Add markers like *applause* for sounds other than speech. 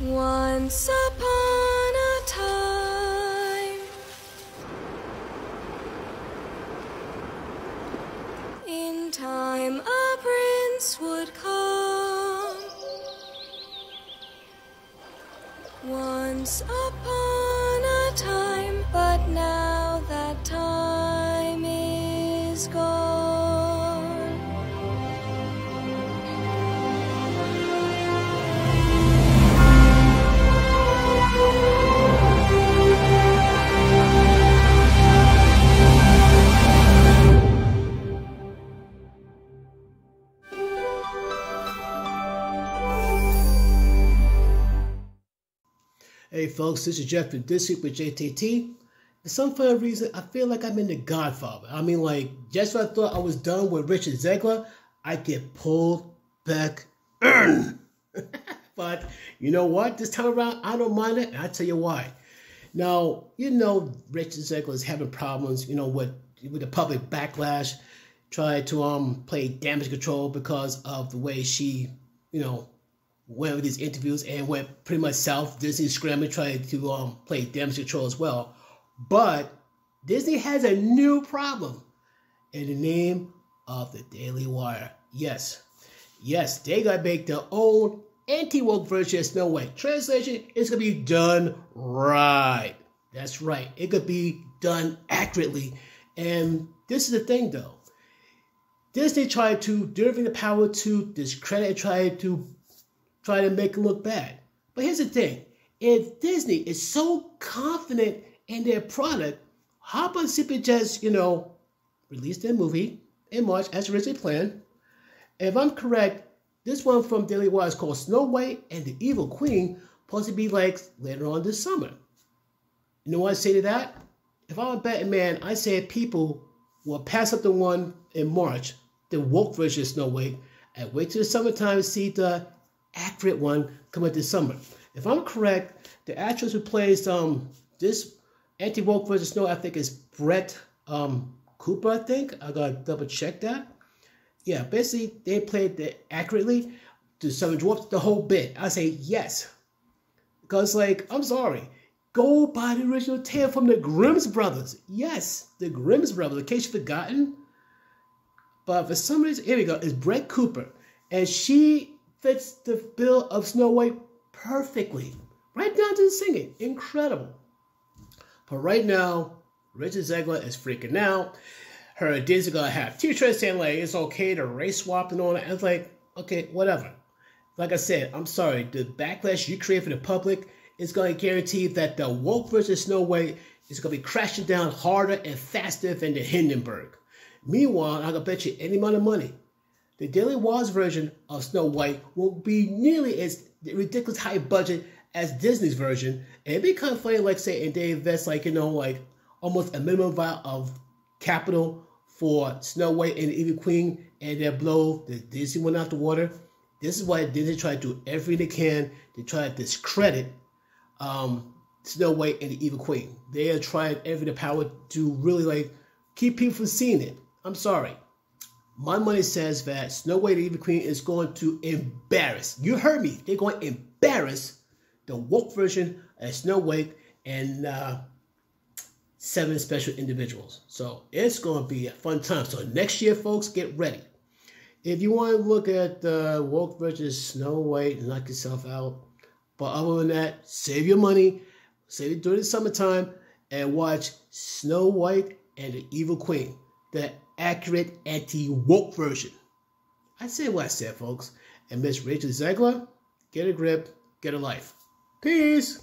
Once upon a time, in time a prince would come. Once upon a time, but now that time Hey folks, this is Jeff Week with JTT. For some funny reason, I feel like I'm in The Godfather. I mean, like, just when I thought I was done with Rachel Zegler, I get pulled back *laughs* but you know what? This time around, I don't mind it, and I'll tell you why. Now, you know Rachel Zegler is having problems, you know, with, with the public backlash, tried to um play damage control because of the way she, you know, went with these interviews and went pretty much south. Disney scrambled, tried to um, play damage control as well. But Disney has a new problem in the name of the Daily Wire. Yes, yes, they got to make their own anti-woke version of Snow White. Translation, it's going to be done right. That's right. It could be done accurately. And this is the thing, though. Disney tried to, during the power to discredit, tried to try to make it look bad. But here's the thing if Disney is so confident in their product, how about simply just, you know, release their movie in March as originally planned? If I'm correct, this one from Daily Wire is called Snow White and the Evil Queen, supposed to be like later on this summer. You know what I say to that? If I'm a betting man, I say people will pass up the one in March, the woke version of Snow White, and wait till the summertime to see the accurate one coming this summer. If I'm correct, the actress who plays um this anti woke version Snow, I think is Brett um Cooper. I think I gotta double check that. Yeah, basically they played it accurately. The Seven Dwarfs, the whole bit. I say yes, because like I'm sorry, go by the original tale from the Grimm's brothers. Yes, the Grimm's brothers. In case you've forgotten. But for some reason, here we go. It's Brett Cooper, and she fits the bill of Snow White perfectly, right down to the singing. Incredible. But right now, Rachel Zegler is freaking out. Her Disney gonna have t-shirts saying like it's okay to race swap and all that. It's like, okay, whatever. Like I said, I'm sorry. The backlash you create for the public is gonna guarantee that the woke of Snow White is gonna be crashing down harder and faster than the Hindenburg. Meanwhile, I can bet you any amount of money the Daily Wire's version of Snow White will be nearly as ridiculous high budget as Disney's version. And it'd be kind of funny, like say, and they invest like you know, like almost a minimum amount of capital for Snow White and the Evil Queen, and they blow the Disney one out the water. This is why Disney try to do everything they can to try to discredit um, Snow White and the Evil Queen. They are trying every power to really like keep people from seeing it. I'm sorry. My money says that Snow White and the Evil Queen is going to embarrass. You heard me. They're going to embarrass the woke version of Snow White and uh, seven special individuals. So it's going to be a fun time. So next year, folks, get ready. If you want to look at the uh, woke version of Snow White, knock yourself out. But other than that, save your money, save it during the summertime, and watch Snow White and the Evil Queen. The accurate anti-woke version. I said what I said, folks. And Miss Rachel Zegler, get a grip, get a life. Peace.